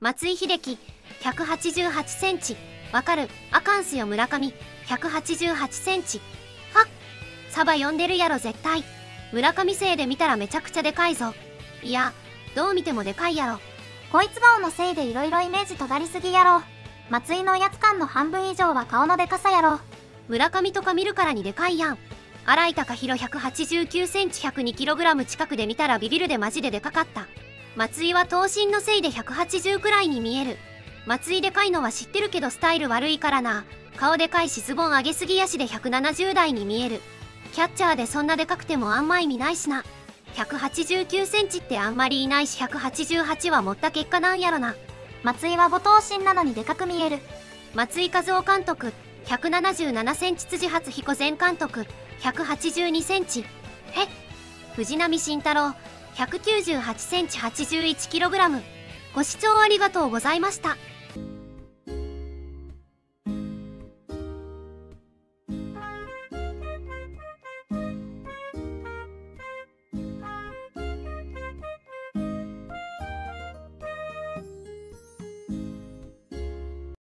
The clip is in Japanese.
松井秀喜188センチわかるあかんすよ村上188センチ。はっサバ呼んでるやろ絶対。村上生で見たらめちゃくちゃでかいぞ。いやどう見てもでかいやろ。こいつ顔のせいで色々イメージ尖りすぎやろ。松井のおやつ感の半分以上は顔のでかさやろ。村上とか見るからにでかいやん。新井貴弘189センチ102キログラム近くで見たらビビるでマジででかかった。松井は頭身のせいで180くらいに見える。松井でかいのは知ってるけどスタイル悪いからな。顔でかいしズボン上げすぎやしで170代に見える。キャッチャーでそんなでかくてもあんま意味ないしな。189センチってあんまりいないし188は持った結果なんやろな。松井は五頭身なのにでかく見える。松井和夫監督177センチ辻初彦前監督182センチ。へ藤波慎太郎 198cm81kg ご視聴ありがとうございました。